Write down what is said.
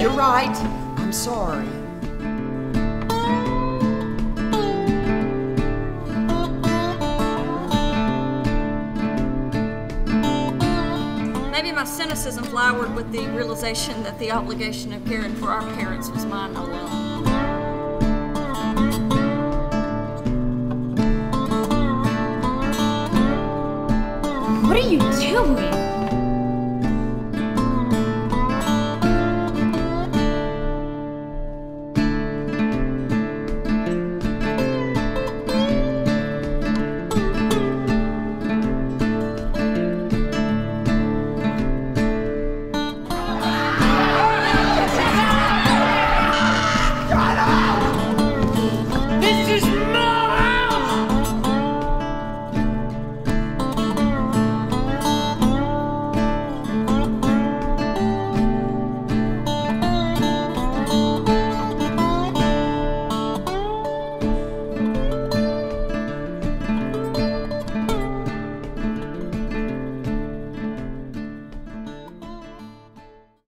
you're right. I'm sorry. Maybe my cynicism flowered with the realization that the obligation of caring for our parents was mine alone. What are you doing? This is.